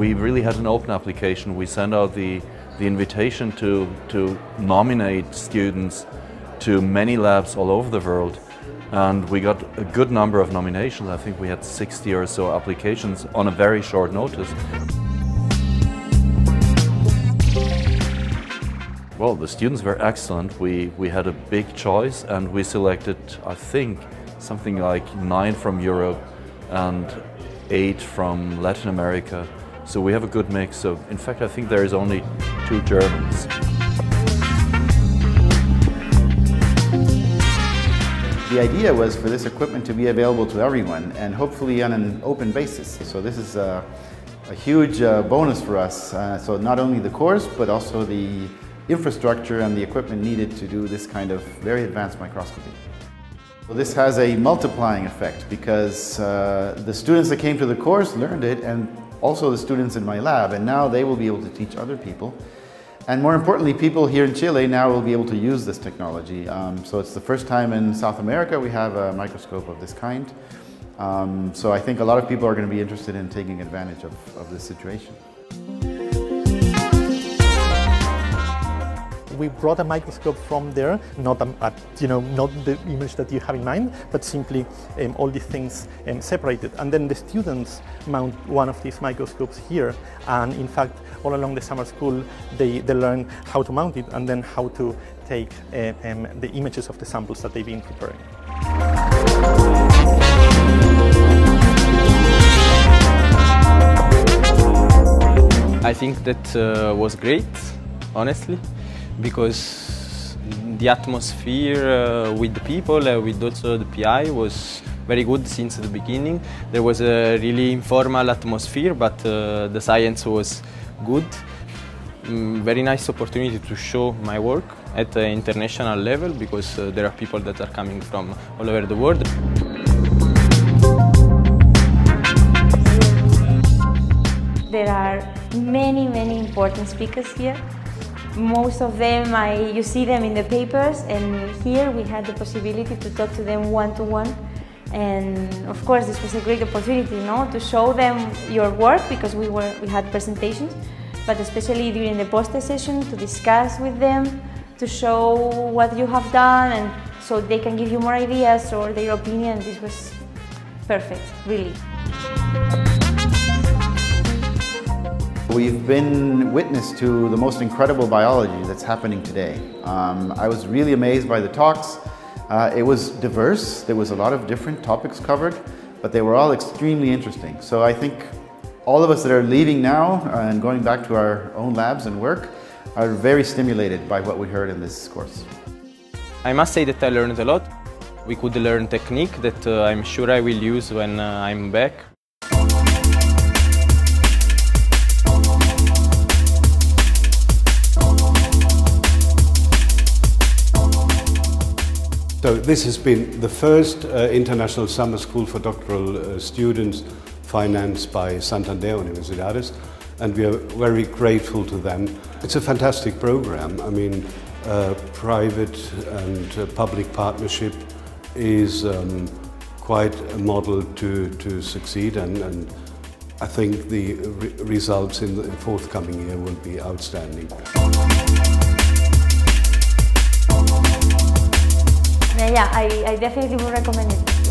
we really had an open application. We sent out the, the invitation to, to nominate students to many labs all over the world. And we got a good number of nominations. I think we had 60 or so applications on a very short notice. Well, the students were excellent. We, we had a big choice and we selected, I think, something like nine from Europe and eight from Latin America. So we have a good mix. So in fact, I think there is only two Germans. The idea was for this equipment to be available to everyone and hopefully on an open basis. So this is a, a huge uh, bonus for us. Uh, so not only the course, but also the infrastructure and the equipment needed to do this kind of very advanced microscopy. Well, this has a multiplying effect because uh, the students that came to the course learned it and also the students in my lab and now they will be able to teach other people. And more importantly, people here in Chile now will be able to use this technology. Um, so it's the first time in South America we have a microscope of this kind. Um, so I think a lot of people are going to be interested in taking advantage of, of this situation. We brought a microscope from there, not a, a, you know not the image that you have in mind, but simply um, all these things um, separated. And then the students mount one of these microscopes here, and in fact, all along the summer school, they, they learn how to mount it and then how to take uh, um, the images of the samples that they've been preparing. I think that uh, was great, honestly because the atmosphere uh, with the people, uh, with also the PI was very good since the beginning. There was a really informal atmosphere, but uh, the science was good. Mm, very nice opportunity to show my work at the international level because uh, there are people that are coming from all over the world. There are many, many important speakers here most of them, I, you see them in the papers, and here we had the possibility to talk to them one-to-one. -one. And of course, this was a great opportunity, know, to show them your work because we, were, we had presentations, but especially during the poster session to discuss with them, to show what you have done, and so they can give you more ideas or their opinion. This was perfect, really. We've been witness to the most incredible biology that's happening today. Um, I was really amazed by the talks. Uh, it was diverse, there was a lot of different topics covered, but they were all extremely interesting. So I think all of us that are leaving now and going back to our own labs and work are very stimulated by what we heard in this course. I must say that I learned a lot. We could learn technique that uh, I'm sure I will use when uh, I'm back. So this has been the first uh, international summer school for doctoral uh, students financed by Santander Universidades and we are very grateful to them. It's a fantastic program. I mean, uh, private and uh, public partnership is um, quite a model to, to succeed and, and I think the re results in the forthcoming year will be outstanding. Yeah, I, definitely would recommend it.